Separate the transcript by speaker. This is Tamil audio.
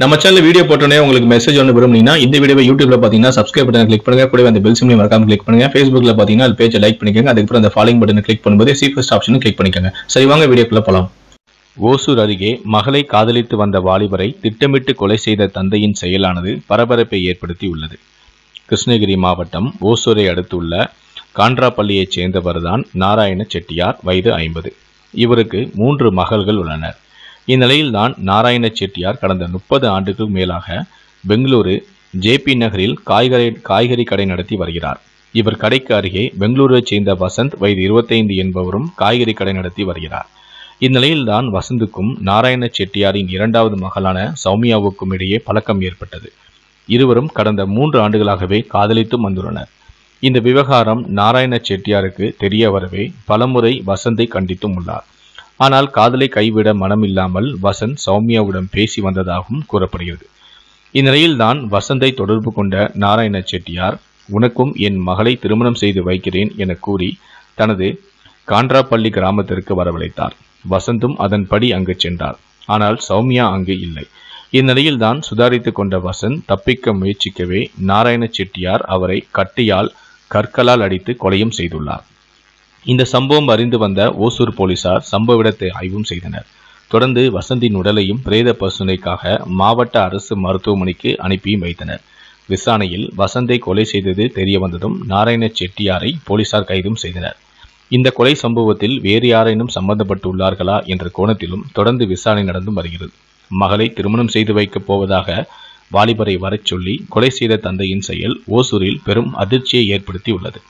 Speaker 1: நம்ம சேனல் வீடியோ போட்டோன்னே உங்களுக்கு மெசேஜ் ஒன்று விரும்புனீங்கன்னா இந்த வீடியோ யூடியூப்ல பார்த்தீங்கன்னா சப்ஸ்கிரைப் பட்டன் கிளிக் பண்ணுங்க. கூட அந்த பெல் சிம்லையும் மறக்காம கிளிக் பண்ணுங்க. ஃபேஸ்புக்ல பார்த்தீங்கன்னா அது பேஜை லைக் பண்ணிக்கோங்க. அதுக்கப்புறம் அந்த ஃபாலோயிங் பட்டனை கிளிக் பண்ணும்போது சி ஃபர்ஸ்ட் ஆப்ஷனும் கிளிக் பண்ணிக்கோங்க. சரி வாங்க வீடியோக்குள்ள போலாம். ஓசூர் அருகே மகளை காதலித்து வந்த வாலிபரை திட்டமிட்டு கொலை செய்த தந்தையின் செயலானது பரபரப்பை ஏற்படுத்தி உள்ளது. கிருஷ்ணகிரி மாவட்டம் ஓசூரை அடுத்துள்ள காண்ட்ராப்பள்ளியைச் சேர்ந்தவர்தான் நாராயண செட்டியார் வயது ஐம்பது. இவருக்கு மூன்று மகள்கள் உள்ளனர். இந்நிலையில்தான் நாராயண செட்டியார் கடந்த முப்பது ஆண்டுகளுக்கு மேலாக பெங்களூரு ஜேபி நகரில் காய்கறி காய்கறி கடை நடத்தி வருகிறார். இவர் கடைக்கு அருகே பெங்களூரைச் சேர்ந்த வசந்த் வயது இருபத்தைந்து என்பவரும் காய்கறி கடை நடத்தி வருகிறார். இந்நிலையில்தான் வசந்துக்கும் நாராயண செட்டியாரின் இரண்டாவது மகளான சௌமியாவுக்கும் இடையே பழக்கம் ஏற்பட்டது. இருவரும் கடந்த மூன்று ஆண்டுகளாகவே காதலித்தும் வந்துள்ளனர். இந்த விவகாரம் நாராயண செட்டியாருக்கு தெரிய வரவே பலமுறை வசந்தை கண்டித்தும் உள்ளார். ஆனால் காதலை கைவிட மனமில்லாமல் வசந்த் சௌமியாவுடன் பேசி வந்ததாகவும் கூறப்படுகிறது. இந்நிலையில் தான் வசந்தை தொடர்பு கொண்ட நாராயண செட்டியார் உனக்கும் என் மகளை திருமணம் செய்து வைக்கிறேன் என கூறி தனது காண்ட்ராப்பள்ளி கிராமத்திற்கு வரவழைத்தார். வசந்தும் அதன்படி அங்கு சென்றார். ஆனால் சௌமியா அங்கு இல்லை. இந்நிலையில்தான் சுதாரித்து கொண்ட வசந்த் தப்பிக்க முயற்சிக்கவே நாராயண செட்டியார் அவரை கட்டியால் கற்களால் அடித்து கொலையும் செய்துள்ளார். இந்த சம்பவம் அறிந்து வந்த ஓசூர் போலீசார் சம்பவ இடத்தை ஆய்வும் செய்தனர். தொடர்ந்து வசந்தின் உடலையும் பிரேத பரிசோதனைக்காக மாவட்ட அரசு மருத்துவமனைக்கு அனுப்பியும் வைத்தனர். விசாரணையில் வசந்தை கொலை செய்தது தெரிய வந்ததும் நாராயண செட்டியாரை போலீசார் கைதும் செய்தனர். இந்த கொலை சம்பவத்தில் வேறு யாரேனும் சம்பந்தப்பட்டுள்ளார்களா என்ற கோணத்திலும் தொடர்ந்து விசாரணை நடந்து வருகிறது. மகளை திருமணம் செய்து வைக்கப் போவதாக வாலிபரை வரச் சொல்லி கொலை செய்த தந்தையின் செயல் ஓசூரில் பெரும் அதிர்ச்சியை ஏற்படுத்தி உள்ளது